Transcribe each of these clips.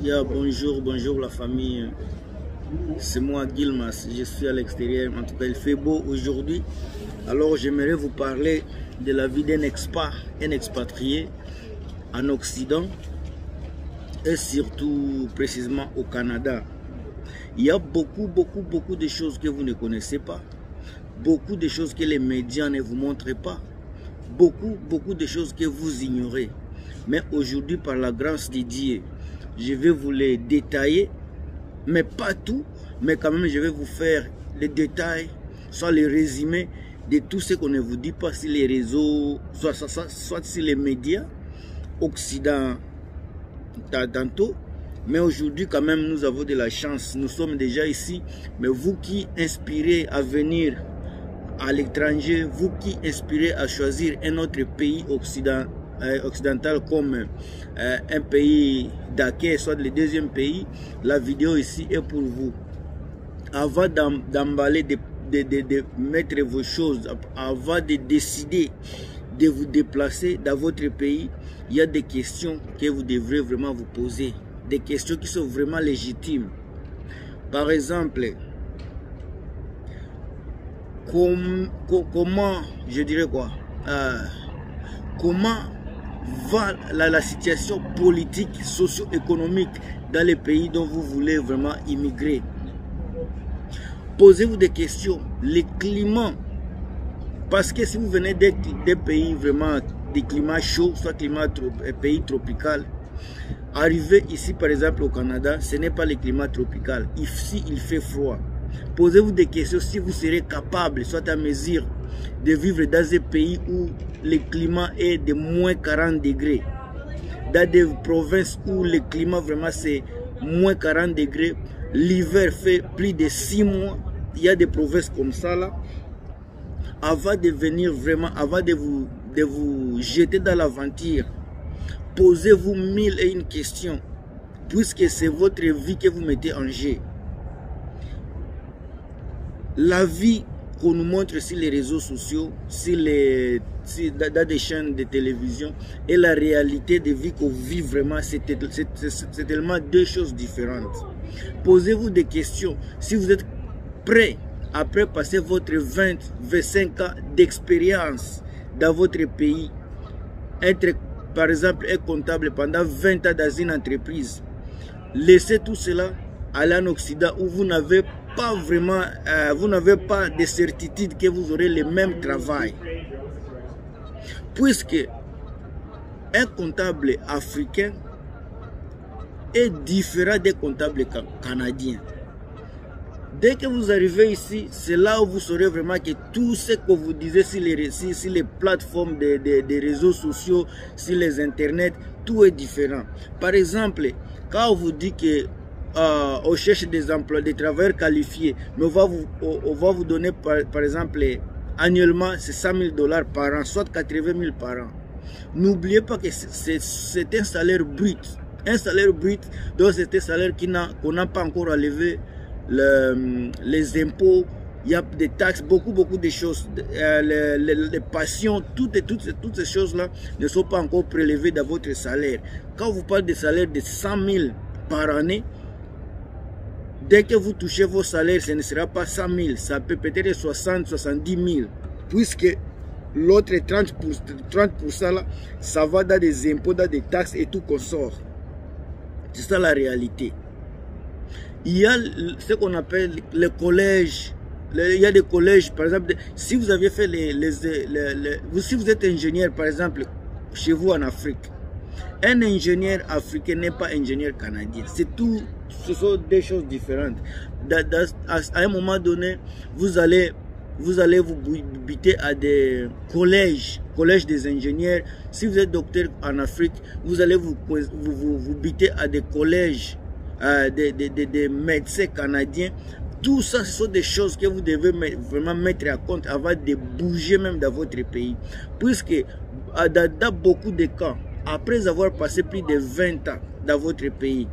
Bonjour, bonjour la famille. C'est moi Gilmas, je suis à l'extérieur. En tout cas, il fait beau aujourd'hui. Alors, j'aimerais vous parler de la vie d'un expat, un expatrié en Occident et surtout précisément au Canada. Il y a beaucoup, beaucoup, beaucoup de choses que vous ne connaissez pas. Beaucoup de choses que les médias ne vous montrent pas. Beaucoup, beaucoup de choses que vous ignorez. Mais aujourd'hui, par la grâce de Dieu, je vais vous les détailler, mais pas tout, mais quand même je vais vous faire les détails, soit les résumés de tout ce qu'on ne vous dit pas sur les réseaux, soit, soit, soit, sur les médias occidentaux. Mais aujourd'hui, quand même, nous avons de la chance. Nous sommes déjà ici. Mais vous qui inspirez à venir à l'étranger, vous qui inspirez à choisir un autre pays occidental, occidental comme euh, un pays d'accueil, soit le deuxième pays, la vidéo ici est pour vous. Avant d'emballer, de, de, mettre vos choses, avant de décider de vous déplacer dans votre pays, il y a des questions que vous devrez vraiment vous poser. Des questions qui sont vraiment légitimes. Par exemple, com, comment, je dirais quoi, euh, comment va la, la situation politique, socio-économique dans les pays dont vous voulez vraiment immigrer. Posez-vous des questions. Le climat, parce que si vous venez des, des pays vraiment des climats chauds, soit climat pays tropical, arriver ici par exemple au Canada, ce n'est pas le climat tropical. Ici, il fait froid. Posez-vous des questions si vous serez capable, soit à mesure, de vivre dans un pays où le climat est de moins 40 degrés. Dans des provinces où le climat vraiment c'est moins 40 degrés, l'hiver fait plus de 6 mois. Il y a des provinces comme ça là. Avant de venir vraiment, avant de vous, de vous jeter dans l'aventure, posez-vous mille et une questions, puisque c'est votre vie que vous mettez en jeu. La vie qu'on nous montre sur les réseaux sociaux, sur les, dans des chaînes de télévision et la réalité de vie qu'on vit vraiment, c'est tellement deux choses différentes. Posez-vous des questions. Si vous êtes prêt, après passer votre 20, 25 ans d'expérience dans votre pays, être par exemple un comptable pendant 20 ans dans une entreprise, laissez tout cela aller en Occident où vous n'avez pas vraiment, euh, vous n'avez pas de certitude que vous aurez le même travail. Puisque un comptable africain est différent des comptables canadiens. Dès que vous arrivez ici, c'est là où vous saurez vraiment que tout ce que vous disiez sur les, sur, les plateformes des de, de réseaux sociaux, sur les internets, tout est différent. Par exemple, quand on vous dit que euh, on cherche des emplois, des travailleurs qualifiés, mais on va vous, on, va vous donner par, par exemple annuellement c'est 100 000 dollars par an, soit 80 000 par an. N'oubliez pas que c'est un salaire brut. Un salaire brut, donc c'est un salaire qu'on n'a pas encore enlevé le, les impôts, il y a des taxes, beaucoup, beaucoup de choses. Euh, les, les, les, passions, toutes, toutes, toutes ces choses-là ne sont pas encore prélevées dans votre salaire. Quand vous parlez de salaire de 100 000 par année, dès que vous touchez vos salaires, ce ne sera pas 100 000, ça peut peut-être 60, 70 000, puisque l'autre 30%, 30 là, ça va dans des impôts, dans des taxes et tout qu'on sort. C'est ça la réalité. Il y a ce qu'on appelle le collège. Il y a des collèges, par exemple, si vous avez fait les, les, les, les si vous êtes ingénieur, par exemple, chez vous en Afrique, un ingénieur africain n'est pas ingénieur canadien. C'est tout, ce sont des choses différentes. À un moment donné, vous allez, vous allez vous biter à des collèges, collèges des ingénieurs. Si vous êtes docteur en Afrique, vous allez vous, vous, vous, vous biter à des collèges des, des, des, des, médecins canadiens. Tout ça, ce sont des choses que vous devez vraiment mettre à compte avant de bouger même dans votre pays. Puisque dans beaucoup de cas, après avoir passé plus de 20 ans dans votre pays,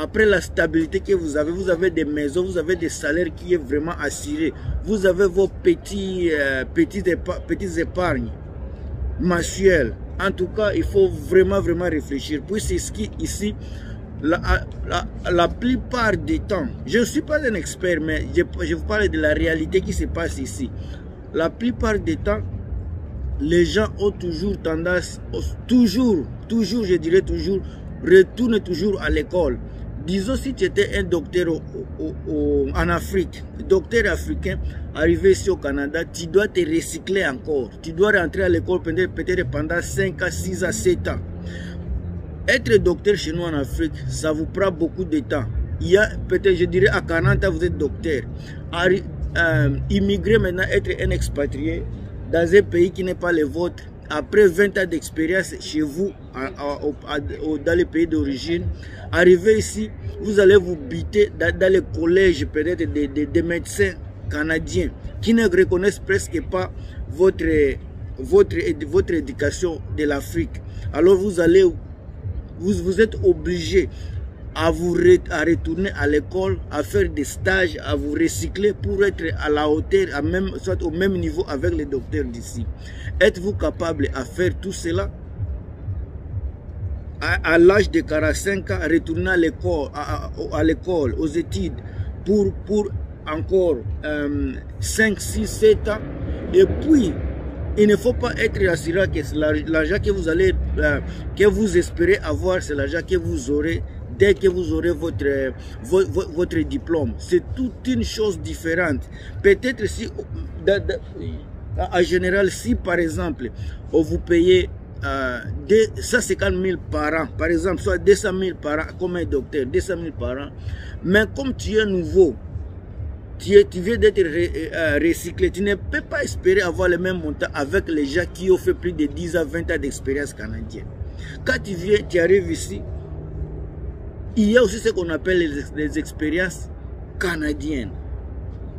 après la stabilité que vous avez, vous avez des maisons, vous avez des salaires qui est vraiment assurés, vous avez vos petits, euh, petits, épa petits épargnes mensuelles. En tout cas, il faut vraiment, vraiment réfléchir. Puisque ici, la, la, la, plupart du temps, je ne suis pas un expert, mais je, je, vous parle de la réalité qui se passe ici. La plupart du temps, les gens ont toujours tendance, toujours, toujours, je dirais toujours, retournent toujours à l'école. Disons si tu étais un docteur en Afrique, docteur africain, arrivé ici au Canada, tu dois te recycler encore. Tu dois rentrer à l'école peut-être pendant 5 à 6 à 7 ans. Être docteur chez nous en Afrique, ça vous prend beaucoup de temps. Il y a peut-être, je dirais, à 40 ans, vous êtes docteur. Euh, immigrer maintenant, être un expatrié dans un pays qui n'est pas le vôtre, après 20 ans d'expérience chez vous, dans les pays d'origine, arriver ici, vous allez vous biter dans, les collèges peut-être des, médecins canadiens qui ne reconnaissent presque pas votre, votre, votre éducation de l'Afrique. Alors vous allez vous, vous êtes obligé à vous à retourner à l'école, à faire des stages, à vous recycler pour être à la hauteur, à même, soit au même niveau avec les docteurs d'ici. Êtes-vous capable à faire tout cela? À, l'âge de 45 ans, retourner à l'école, à, l'école, aux études, pour, pour encore euh, 5, 6, 7 ans, et puis il ne faut pas être assuré que l'argent que vous allez, euh, que vous espérez avoir, c'est l'argent que vous aurez dès que vous aurez votre, votre, diplôme. C'est toute une chose différente. Peut-être si, en général, si par exemple, vous payez euh, 150 000 par an, par exemple, soit 200 000 par an, comme un docteur, 200 000 par an, mais comme tu es nouveau, tu, es, tu viens d'être euh, recyclé, tu ne peux pas espérer avoir le même montant avec les gens qui ont fait plus de 10 à 20 ans d'expérience canadienne. Quand tu viens, tu arrives ici, il y a aussi ce qu'on appelle les, expériences canadiennes.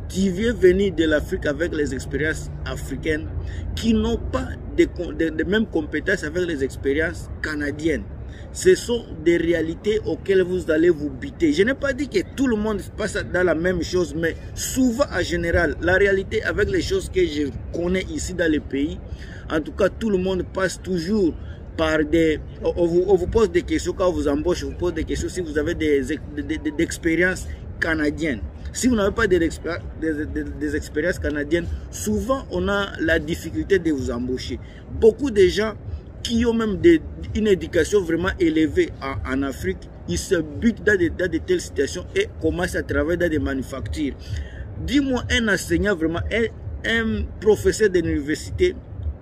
Tu viens venir de l'Afrique avec les expériences africaines qui n'ont pas de, de, de mêmes compétences avec les expériences canadiennes ce sont des réalités auxquelles vous allez vous buter. Je n'ai pas dit que tout le monde passe dans la même chose, mais souvent en général, la réalité avec les choses que je connais ici dans le pays, en tout cas, tout le monde passe toujours par des... On vous, on vous pose des questions quand on vous embauche, on vous pose des questions si vous avez des, des, expériences canadiennes. Si vous n'avez pas des, des, des, expériences canadiennes, souvent on a la difficulté de vous embaucher. Beaucoup de gens qui ont même une éducation vraiment élevée en, en, Afrique, ils se butent dans de, dans de telles situations et commencent à travailler dans des manufactures. Dis-moi un enseignant vraiment, un, un professeur d'université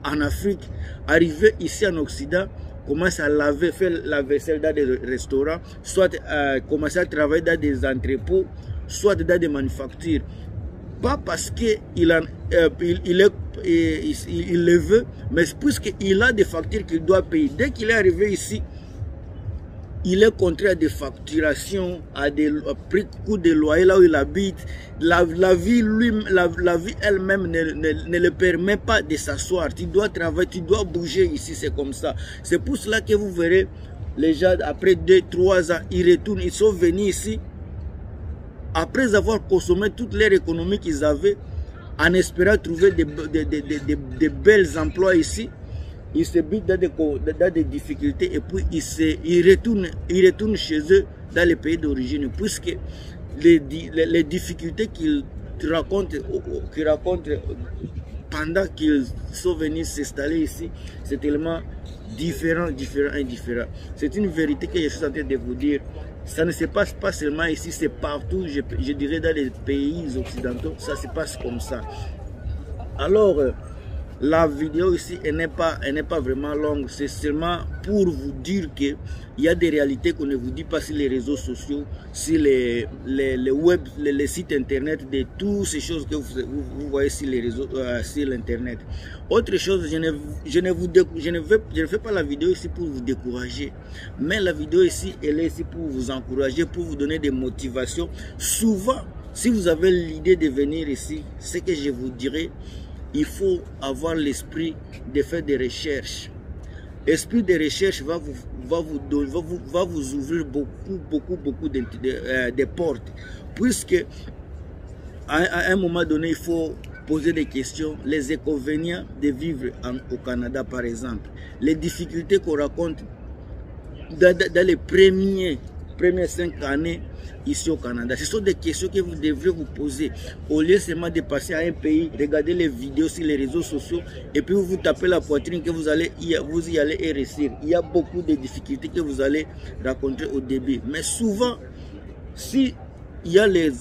en Afrique, arrivé ici en Occident, commence à laver, faire la vaisselle dans des restaurants, soit euh, commencer à travailler dans des entrepôts, soit dans des manufactures. Pas parce qu'il euh, il, est, il, il, le veut, mais puisqu'il a des factures qu'il doit payer. Dès qu'il est arrivé ici, il est contraint à des facturations, à des prix coûts de loyer là où il habite. La, vie, lui, la, vie elle-même ne, ne, le permet pas de s'asseoir. Tu dois travailler, tu dois bouger ici, c'est comme ça. C'est pour cela que vous verrez les gens, après 2-3 ans, ils retournent, ils sont venus ici. Après avoir consommé toutes les économies qu'ils avaient, en espérant trouver des, des, des, des belles emplois ici, ils se butent dans des, dans des difficultés et puis ils, se, ils, retournent, ils retournent chez eux dans les pays d'origine puisque les, les, difficultés qu'ils racontent, qu'ils racontent pendant qu'ils sont venus s'installer ici, c'est tellement différent, différent, indifférent. C'est une vérité que je suis en train de vous dire. Ça ne se passe pas seulement ici, c'est partout, je, je, dirais dans les pays occidentaux, ça se passe comme ça. Alors, euh, la vidéo ici, elle n'est pas, pas vraiment longue. C'est seulement pour vous dire que il y a des réalités qu'on ne vous dit pas sur les réseaux sociaux, sur les, les, les web, les, sites internet, de toutes ces choses que vous, vous, vous voyez sur les réseaux, euh, sur l'internet. Autre chose, je ne, je ne vous, je ne veux, je ne fais pas la vidéo ici pour vous décourager, mais la vidéo ici, elle est ici pour vous encourager, pour vous donner des motivations. Souvent, si vous avez l'idée de venir ici, ce que je vous dirais, il faut avoir l'esprit de faire des recherches. L'esprit de recherche va vous, va vous, va vous, ouvrir beaucoup, beaucoup, beaucoup de, euh, portes. Puisque à, un moment donné, il faut poser des questions. Les inconvénients de vivre en, au Canada, par exemple. Les difficultés qu'on raconte dans, les premiers premières cinq années ici au Canada Ce sont des questions que vous devrez vous poser. Au lieu seulement de passer à un pays, regarder les vidéos sur les réseaux sociaux et puis vous vous tapez la poitrine que vous allez y, vous y allez et réussir. Il y a beaucoup de difficultés que vous allez rencontrer au début. Mais souvent, si il y a les,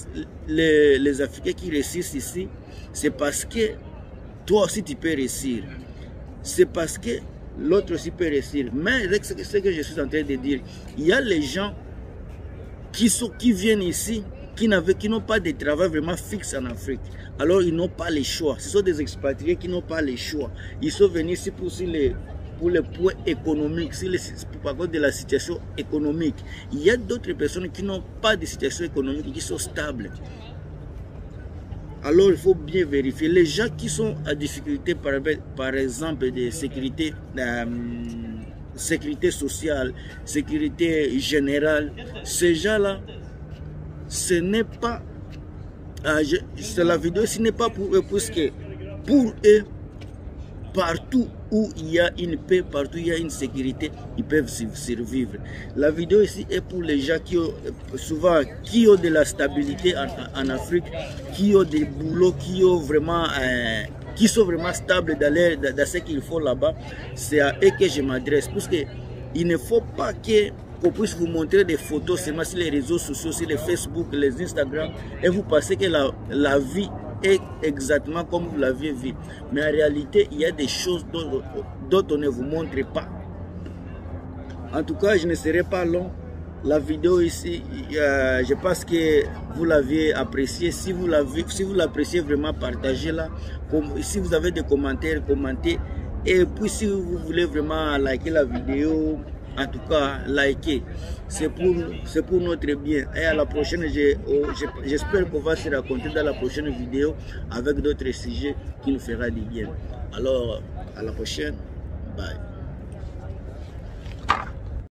les, les Africains qui réussissent ici, c'est parce que toi aussi tu peux réussir. C'est parce que l'autre aussi peut réussir. Mais ce que je suis en train de dire, il y a les gens qui, sont, qui viennent ici, qui n'ont pas de travail vraiment fixe en Afrique. Alors ils n'ont pas les choix. Ce sont des expatriés qui n'ont pas les choix. Ils sont venus ici pour les pour les points économiques, par cause de la situation économique. Il y a d'autres personnes qui n'ont pas de situation économique, qui sont stables. Alors il faut bien vérifier. Les gens qui sont à difficulté, par, par exemple, de sécurité, euh, sécurité sociale, sécurité générale, ces gens-là, ce n'est pas... Euh, la vidéo, ce n'est pas pour eux, puisque pour eux, partout où il y a une paix, partout où il y a une sécurité, ils peuvent survivre. La vidéo ici est pour les gens qui ont souvent qui ont de la stabilité en, Afrique, qui ont des boulots, qui ont vraiment euh, qui sont vraiment stables dans, dans ce qu'il faut là-bas. C'est à eux que je m'adresse. Parce que il ne faut pas qu'on puisse vous montrer des photos seulement sur les réseaux sociaux, sur les Facebook, les Instagram, et vous pensez que la, la vie est exactement comme vous l'avez vu. Mais en réalité, il y a des choses dont, on ne vous montre pas. En tout cas, je ne serai pas long. La vidéo ici, euh, je pense que vous l'avez apprécié. Si vous l'avez, si l'appréciez vraiment, partagez-la. Si vous avez des commentaires, commentez. Et puis si vous voulez vraiment liker la vidéo, en tout cas liker. C'est pour, pour notre bien. Et à la prochaine, oh, j'espère qu'on va se raconter dans la prochaine vidéo avec d'autres sujets qui nous fera du bien. Alors, à la prochaine. Bye.